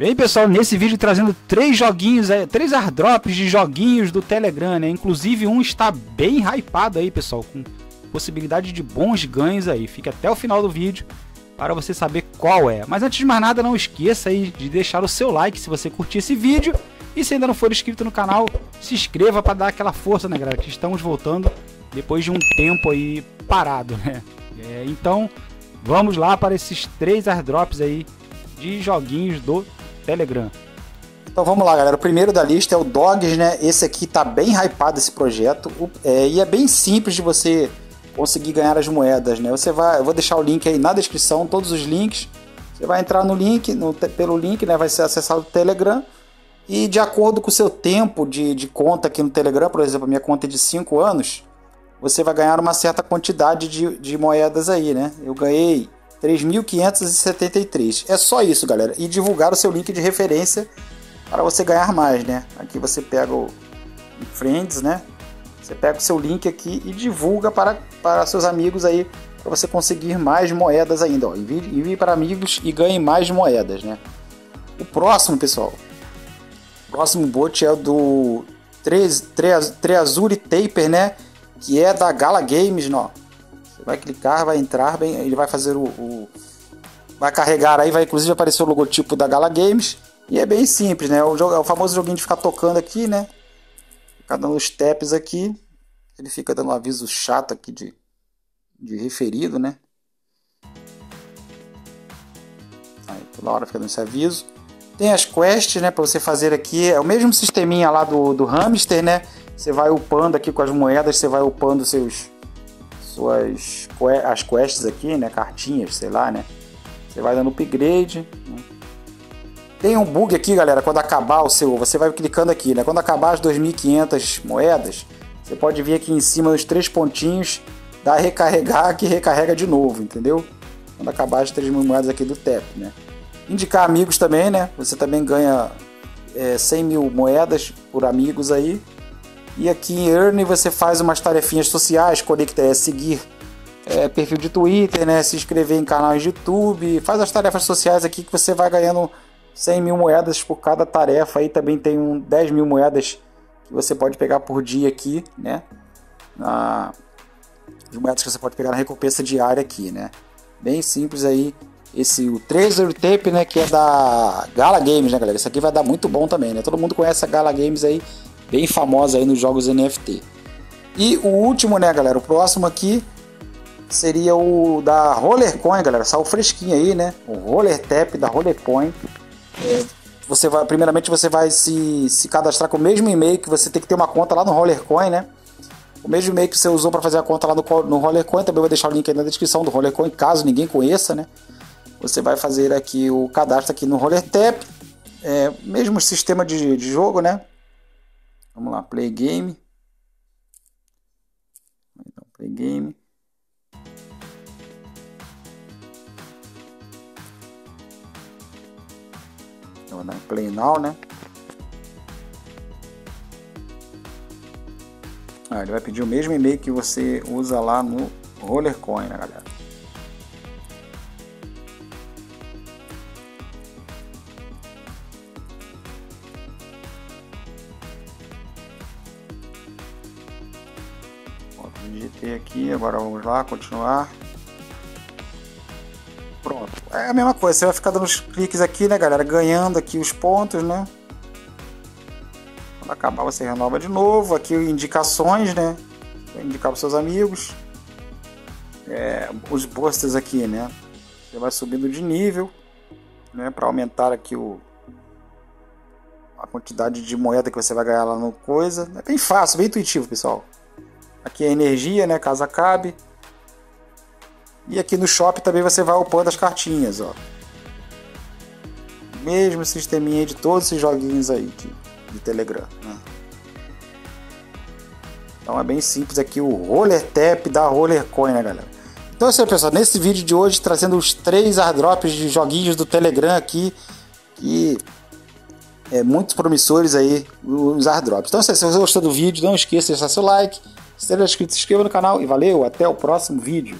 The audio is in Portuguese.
Bem, pessoal, nesse vídeo trazendo três joguinhos, três airdrops de joguinhos do Telegram, né? Inclusive um está bem hypado aí, pessoal, com possibilidade de bons ganhos aí. Fique até o final do vídeo para você saber qual é. Mas antes de mais nada, não esqueça aí de deixar o seu like se você curtir esse vídeo. E se ainda não for inscrito no canal, se inscreva para dar aquela força, né, galera? Que estamos voltando depois de um tempo aí parado, né? É, então, vamos lá para esses três airdrops aí de joguinhos do Telegram. Então vamos lá, galera. O primeiro da lista é o Dogs, né? Esse aqui tá bem hypado esse projeto. É, e é bem simples de você conseguir ganhar as moedas, né? Você vai, eu vou deixar o link aí na descrição, todos os links. Você vai entrar no link, no, pelo link, né? Vai ser acessado o Telegram. E de acordo com o seu tempo de, de conta aqui no Telegram, por exemplo, a minha conta é de 5 anos, você vai ganhar uma certa quantidade de, de moedas aí, né? Eu ganhei 3.573. É só isso, galera. E divulgar o seu link de referência para você ganhar mais, né? Aqui você pega o Friends, né? Você pega o seu link aqui e divulga para, para seus amigos aí para você conseguir mais moedas ainda. Ó. Envie, envie para amigos e ganhe mais moedas, né? O próximo, pessoal. O próximo bot é o do Treazuri Taper, né? Que é da Gala Games, não. Vai clicar, vai entrar, bem, ele vai fazer o, o, vai carregar aí, vai inclusive aparecer o logotipo da Gala Games e é bem simples, né? O, jogo, é o famoso joguinho de ficar tocando aqui, né? Ficar dando os taps aqui, ele fica dando um aviso chato aqui de, de referido, né? Aí toda hora fica dando esse aviso. Tem as quests, né, para você fazer aqui, é o mesmo sisteminha lá do, do hamster, né? Você vai upando aqui com as moedas, você vai upando seus suas as quests aqui, né? Cartinhas, sei lá, né? Você vai dando upgrade. Né? Tem um bug aqui, galera, quando acabar o seu, você vai clicando aqui, né? Quando acabar as 2.500 moedas, você pode vir aqui em cima dos três pontinhos, dá recarregar que recarrega de novo, entendeu? Quando acabar as 3 mil moedas aqui do TEP, né? Indicar amigos também, né? Você também ganha é, 100 mil moedas por amigos aí. E aqui em Earn você faz umas tarefinhas sociais, conecta, é, seguir é, perfil de Twitter, né, se inscrever em canais de YouTube, faz as tarefas sociais aqui que você vai ganhando 100 mil moedas por cada tarefa. Aí também tem um 10 mil moedas que você pode pegar por dia aqui, né? Na, de moedas que você pode pegar na recompensa diária aqui, né? Bem simples aí. Esse o Treasure Tape, né, que é da Gala Games, né, galera? Isso aqui vai dar muito bom também, né? Todo mundo conhece a Gala Games aí bem famosa aí nos jogos NFT. E o último, né, galera? O próximo aqui seria o da Rollercoin, galera. Saiu fresquinho aí, né? O Roller Tap da Rollercoin. Você vai, primeiramente, você vai se, se cadastrar com o mesmo e-mail que você tem que ter uma conta lá no Rollercoin, né? O mesmo e-mail que você usou para fazer a conta lá no, no Rollercoin. Também vou deixar o link aí na descrição do Rollercoin, caso ninguém conheça, né? Você vai fazer aqui o cadastro aqui no Roller Tap. É, mesmo sistema de, de jogo, né? Vamos lá, play game. Então, play game. Vou dar play now, né? Ah, ele vai pedir o mesmo e-mail que você usa lá no Rollercoin, né, galera? Digitei aqui, agora vamos lá, continuar. Pronto. É a mesma coisa, você vai ficar dando os cliques aqui, né, galera? Ganhando aqui os pontos, né? Quando acabar, você renova de novo. Aqui indicações, né? Indicar para seus amigos. É, os boosters aqui, né? Você vai subindo de nível, né? Para aumentar aqui o a quantidade de moeda que você vai ganhar lá no coisa. É bem fácil, bem intuitivo, pessoal. Aqui é energia, né? Caso acabe. E aqui no shop também você vai upando as cartinhas, ó. Mesmo sisteminha de todos esses joguinhos aí de, de Telegram, né? Então é bem simples aqui o Roller Tap da Roller Coin, né, galera? Então é isso aí, pessoal. Nesse vídeo de hoje, trazendo os três airdrops de joguinhos do Telegram aqui. E é promissores aí os airdrops. Então, se você gostou do vídeo, não esqueça de deixar seu like. Se não é inscrito, se inscreva no canal e valeu, até o próximo vídeo.